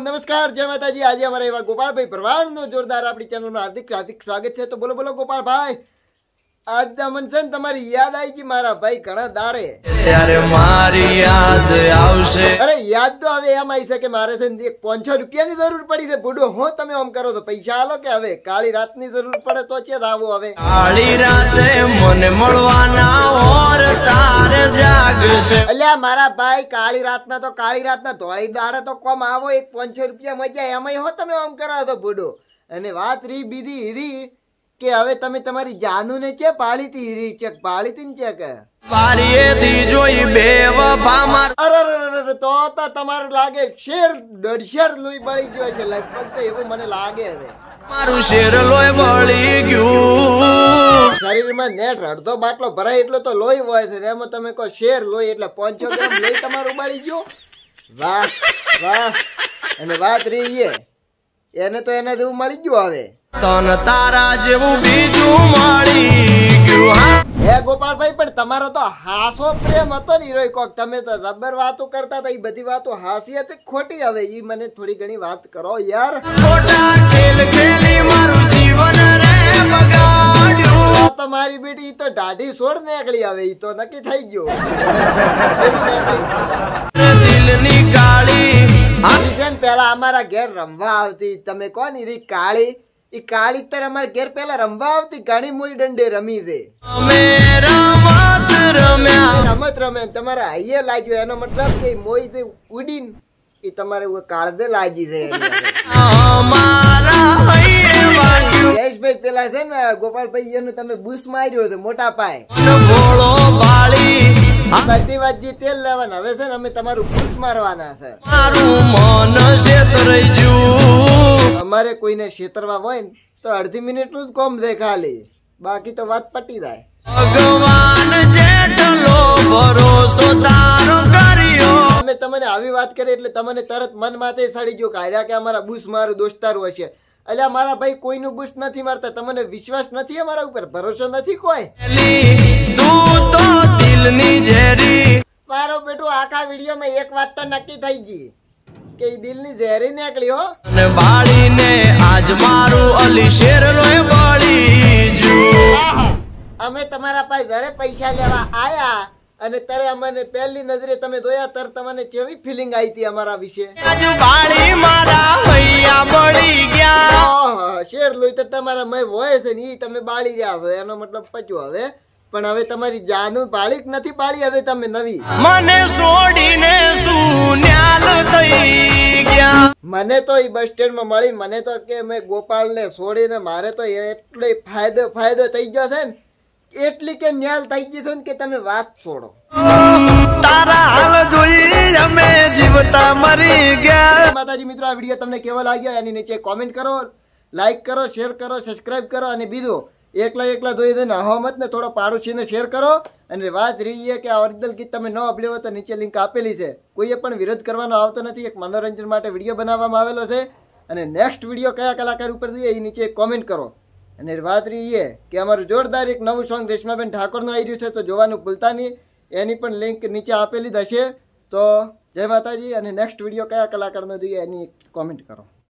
નમસ્કાર, જય માતાજી. આજે અમારા એવા ગોપાળભાઈ ભરવાડનો જોરદાર આપણી ચેનલમાં હાર્દિક હાર્દિક સ્વાગત છે. તો બોલો બોલો, ગોપાળભાઈ. આજ મન છે ને તમારી યાદ આવી ગઈ મારા ભાઈ ઘણા દાડે. ત્યારે મારી યાદ આવશે. અરે યાદ તો હવે એમ આવી છે કે મારે છે ને એક પાંચસો રૂપિયાની જરૂર પડી છે. બુડો હો તમે આમ કરો તો પૈસા આલો કે હવે? કાળી રાતની જરૂર પડે તો છે આવો હવે. કાળી રાતે મને મળવાના ઓર તારે જાગશે. અલ્યા મારા ભાઈ કાળી રાતના તો કાળી રાતના ધોળી દાડે તો કોમ આવો. એક પાંચસો રૂપિયા મજા એમાં હો તમે આમ કરો તો બુડો અને વાત રી બીજી હીરી કે હવે તમે તમારી જાનુને છે પાળી તી હીરી ચેક પાળી તી ને ચેક બારીએથી જોઈ બે વફા અરે અરે તો તો તમારું લાગે શેર દડશેર લોહી બળી ગયો છે લગભગ તો એવું મને લાગે હવે મારું શેર લોહી બળી ગયું. શરીરમાં નેટ અડધો બાટલો ભરાય એટલો તો લોહી હોય છે એમાં તમે કહો શેર લોહી એટલે પાંચસો ગ્રામ લોહી તમારું બળી ગયું? વાહ વાહ અને વાત રહી એને તો એને જેવું મળી ગયું હવે. તન તારા જેવું બીજું મળી ગયું હે. ગોપાલભાઈ પણ તમારો તો હાસો પ્રેમ હતો ને હીરો કોક તમે તો જબર વાતો કરતા હતા એ બધી વાતો હાસી હતી ખોટી? હવે ઈ મને થોડી ઘણી વાત કરો યાર. ખોટા ખેલ ખેલી મારું જીવન રે બગાડ્યું. આ તો બેટી તો દાઢી સોડ નીકળી આવે ઈ તો નક્કી થઈ ગયો. દિલની કાળી પેલા અમારા ઘેર રમવા આવતી. તમે કોની રી કાળી? ઈ કાળી તર અમારા ઘેર પેલા રમવા આવતી ઘણી મોઈ દંડે રમી દે. રમત રમે તમારે હાઈએ લાગ્યું એનો મતલબ કે મોઈ જે ઉડીને એ તમારે કાળદે લાગી છે જયેશભાઈ પેલા છે ને ગોપાલભાઈ એનું તમે બુશ માર્યો છે મોટા પાયે. બધી વાત જે તેલ લેવાના હવે છે ને અમે તમારું બુશ મારવાના છે. મારું મન છેતરાઈ અમારે કોઈને છેતરવા હોય ને તો અડધી મિનિટનું જ કોમ છે ખાલી. બાકી તો વાત પટી જાય. ભગવાન જેટલો ભરોસો તારો કર્યો. અમે તમને આવી વાત કરી એટલે તમને તરત મન માથે સાડી ગયો કે કે અમારા બુશ મારું દોસ્તારું હશે. એટલે મારા ભાઈ કોઈનું બુશ નથી મારતા. તમને વિશ્વાસ નથી અમારા ઉપર? ભરોસો નથી કોઈ? તું તો દિલની ઝેરી. મારો બેટો આખા વિડીયોમાં એક વાત તો નક્કી થઈ ગઈ. કે દિલની ઝેરી નીકળ્યો અને બાળીને આજ મારું અલી શેર લોય બળી ગયું અમે તમારા પાસે ઘરે પૈસા લેવા આયા અને ત્યારે અમને પહેલી નજરે તમે જોયા ત્યારે તમને કેવી ફિલિંગ આવી હતી અમારા વિશે? આજ બાળી મારા હૈયા બળી ગયા. શેર લોહી તો તમારા મય હોય છે ને ઈ તમે બાળી રહ્યા છો. એનો મતલબ પચ્યો હવે. પણ હવે તમારી જાનું બાળી નથી બાળી? હવે તમે નવી. મને છોડીને મને તો એ બસ સ્ટેન્ડમાં મળી મને તો કે મેં ગોપાલને છોડીને મારે તો એટલો ફાયદો ફાયદો થઈ ગયો છે ને એટલી કે ન્યાલ થઈ ગઈ છે ને કે તમે વાત છોડો. તારા હાલ જોઈ અમે જીવતા મરી ગયા. માતાજી મિત્રો આ વીડિયો તમને કેવો લાગ્યો? એની નીચે કોમેન્ટ કરો લાઈક કરો શેર કરો સબસ્ક્રાઇબ કરો અને બીજું એકલા એકલા ધોઈ દઈને અહમદ ને થોડો પાડોશીને શેર કરો. અને વાત રહી છે કે આ ઓરિજિનલ ગીત તમે ન અપડ્યો હોય તો નીચે લિંક આપેલી છે. કોઈએ પણ વિરોધ કરવાનો આવતો નથી. એક મનોરંજન માટે વીડિયો બનાવવામાં આવેલો છે. અને નેક્સ્ટ વીડિયો કયા કલાકાર ઉપર જોઈએ એ નીચે કોમેન્ટ કરો. અને વાત રહી કે અમારું જોરદાર એક નવું સોંગ રેશમાબેન ઠાકોરનું આવી રહ્યું છે તો જોવાનું ભૂલતા નહીં. એની પણ લિંક નીચે આપેલી જ હશે. તો જય માતાજી અને નેક્સ્ટ વીડિયો કયા કલાકારનો જોઈએ એની કોમેન્ટ કરો.